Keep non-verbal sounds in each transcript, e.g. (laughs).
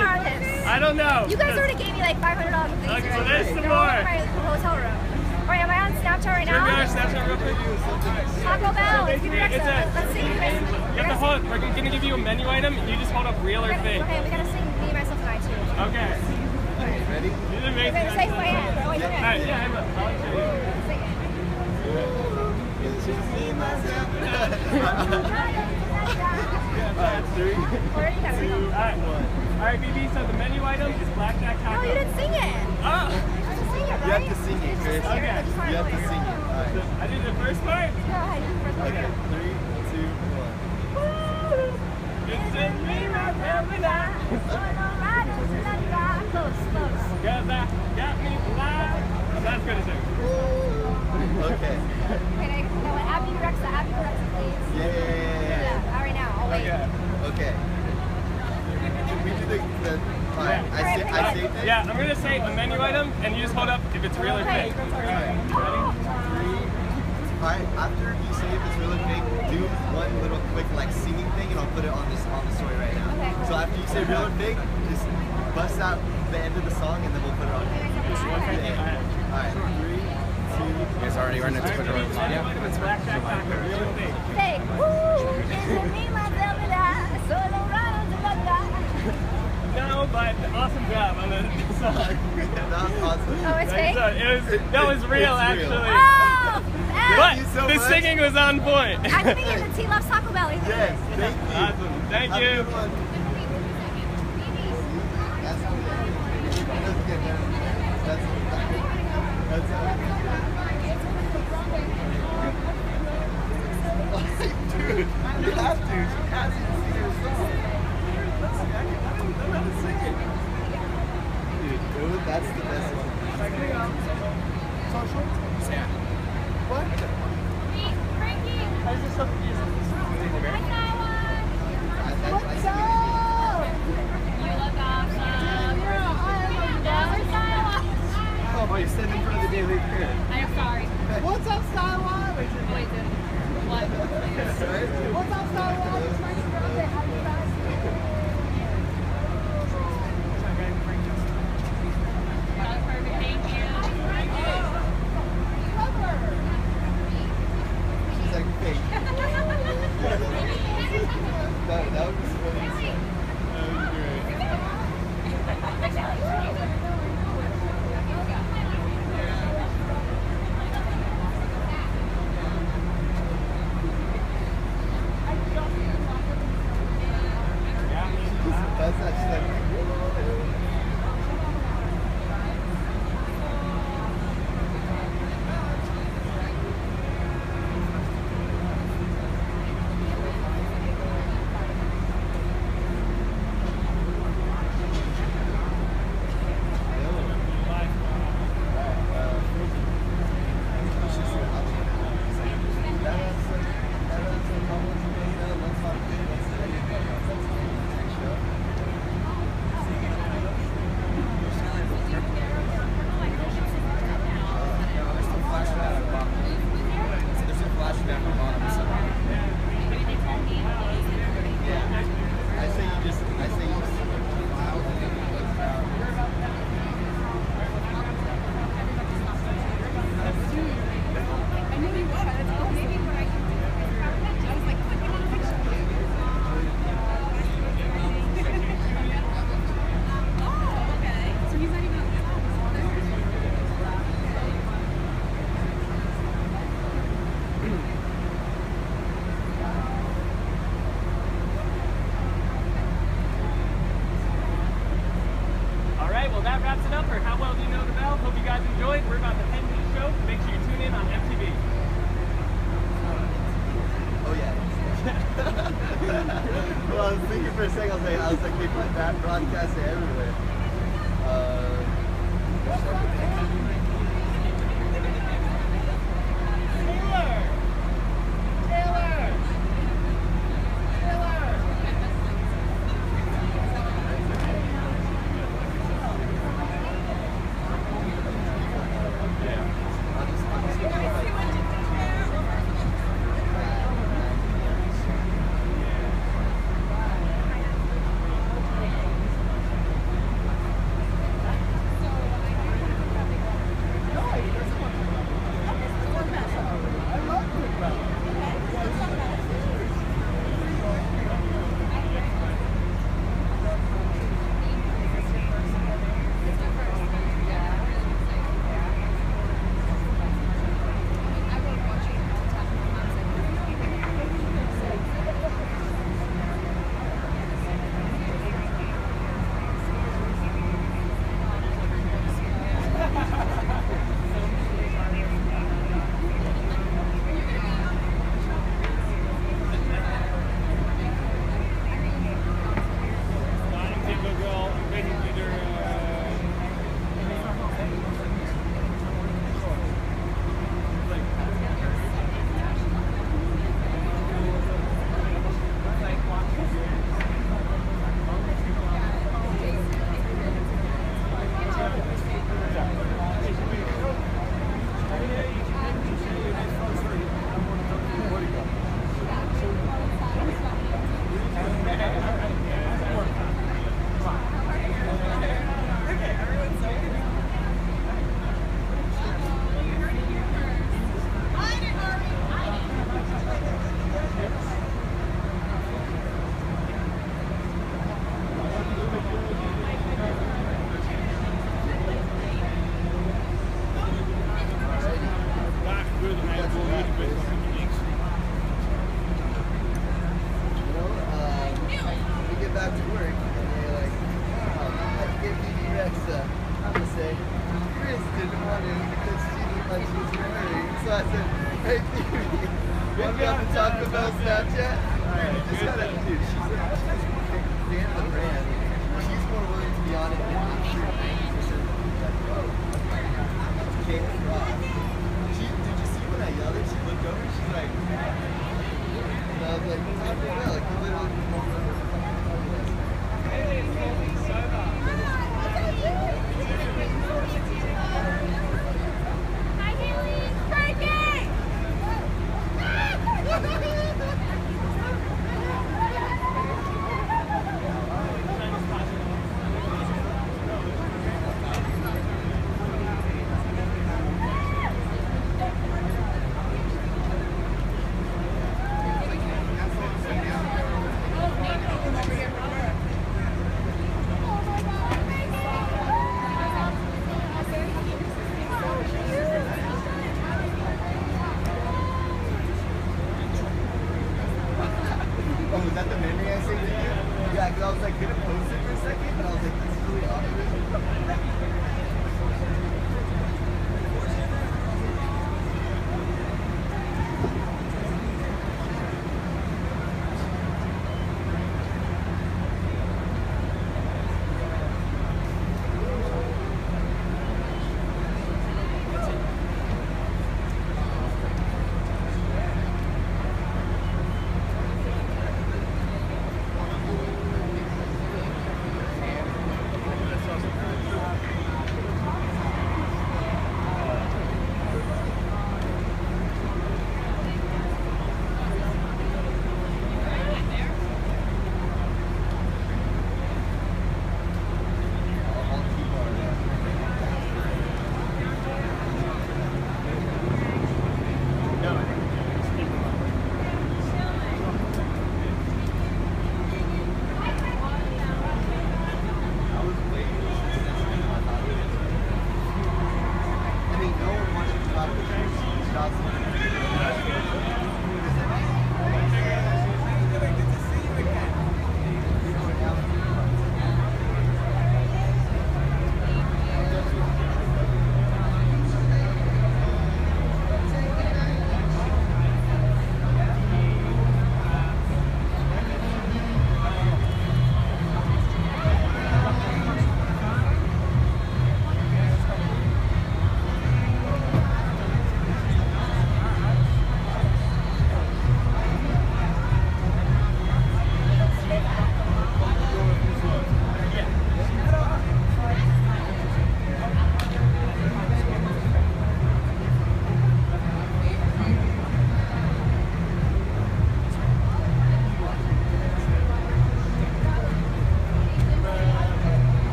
I. I don't know. You guys already gave me like $500 of things. Okay, so already. there's some more. in my hotel room. Alright, am I on Snapchat right Turn your now? Snapchat real quick. Taco Bell. Let's give me it's a. Let's sing. You have to hold. We're gonna give you a menu item. You just hold up real or fake. Okay, we gotta sing Me, Myself, and I too. Okay. Ready? These are Okay, amazing. say who oh, I am. Oh, wait, All okay. right, yeah, I'm, I'll show you. Sing it. It's just me, myself, and (laughs) Alright, three, Or you gotta sing two, it. Alright. one. Alright, BB, so the menu item is blackjack taco. No, you didn't sing it. Ah! Oh! I have to sing it, You have to sing it, Chris. Okay. You have to sing it. Alright. I did the first part. Go ahead. you first. Okay, three, two, one. It's just me, myself, and (laughs) I. Close, close. Cause I got me blind. That's good as sing. Okay. Okay, now what? Abby Rexha, Abby Rexha, please. Yeah, yeah, yeah, yeah, Yeah, all right now. I'll wait. yeah. Okay. Can we do the, the alright, I say, I say it. Yeah, I'm gonna say a menu item, and you just hold up if it's real or fake. Alright. Ready? Three. Alright, after you say if it's real or fake, do one little quick like singing thing and I'll put it on this on the story right now. Okay. So after you say real or fake, just bust out the end of the song and then we'll put it on. Okay. Alright, three, two, You guys already running to put it on the Menu video? item is blackjack taco. Real or fake? Fake. Woo! No, but awesome job on the (laughs) song. that was awesome. Oh, it's fake? So it was, that was real, It's real. actually. Oh! But you so the much. singing was on point. I'm thinking (laughs) the T loves Taco Bell. Yes, thank you. Awesome. Thank Have you. good one. That's good. That's good, man. That's that's (laughs) Dude, you have to. You have to sing your song. Dude, that's the best one. Yeah. What? I was just so confused. I, I, I sing it. Oh, you're standing in front of the Daily. I'm sorry. What's up? Wait, what? What's up, Skywalk?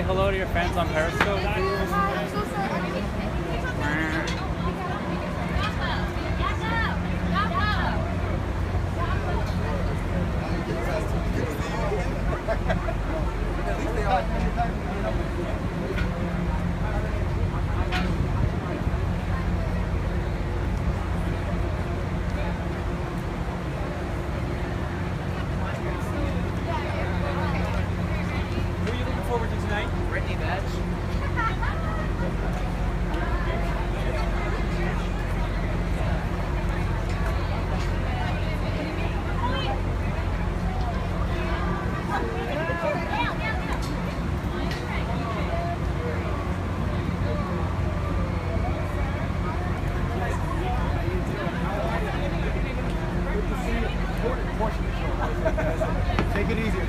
Say hello to your friends on Periscope? Who are you looking forward to tonight? Brittany Batch. (laughs) Take it easy.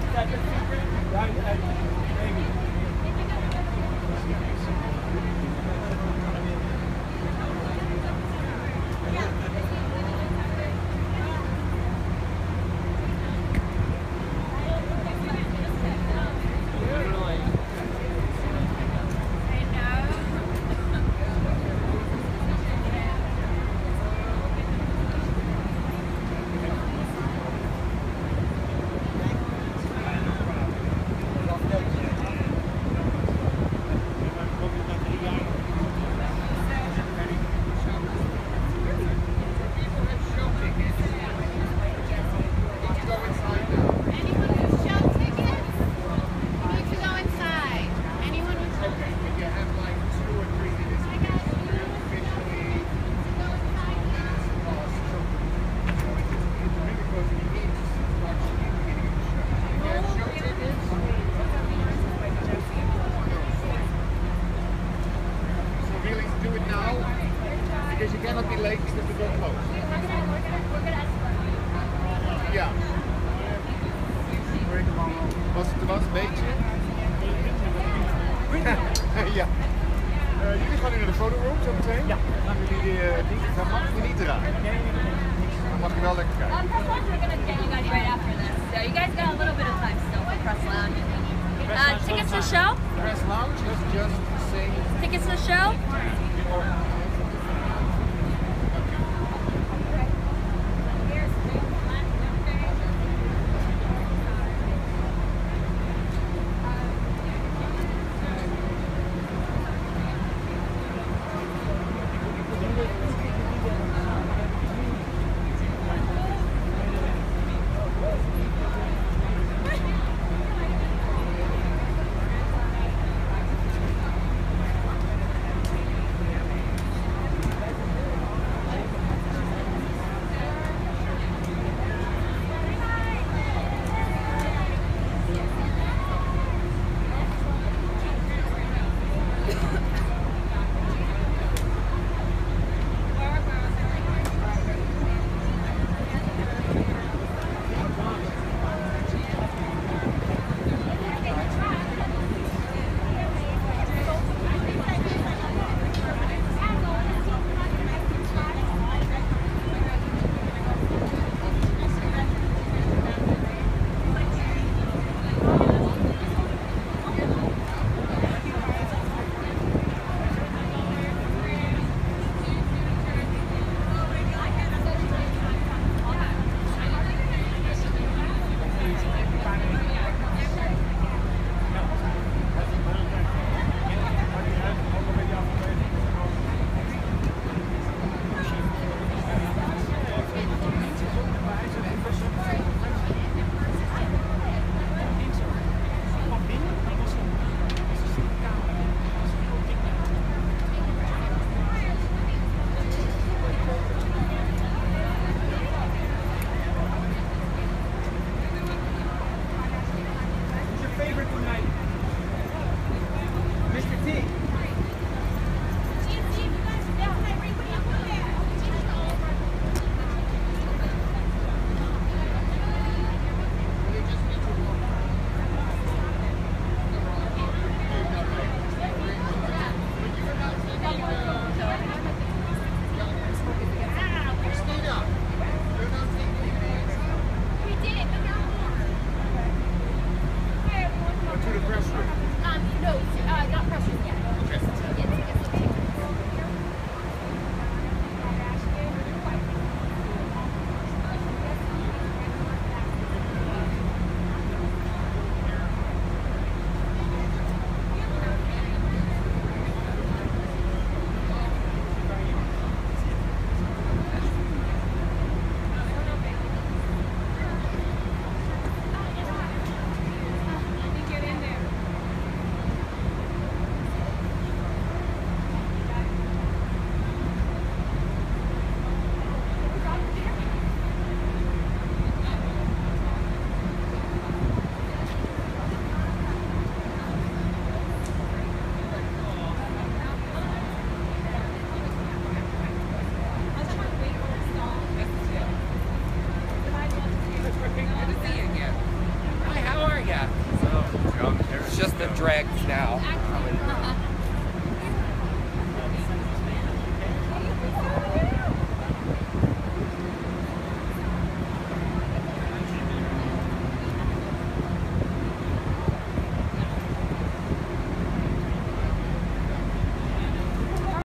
Anyone with show tickets? You need to go inside. Anyone with show tickets? You have like two or three minutes I got you. officially Go inside. lost children. It's really because he needs to watch the beginning of the show. You have show tickets. So really do it now because you cannot be late because we go close. Ja. Was het was, een beetje? ja. Eh, jullie gaan nu naar de fotoroom zo meteen? Ja. Dan gaan jullie uh, dingen, dan mag je niet eraan. Dan mag je wel lekker kijken. Um, press lunch, we're gonna get you guys right after this. So you guys got a little bit of time still for press lounge. Uh, tickets to the show? Press lounge is just saying Tickets to the show?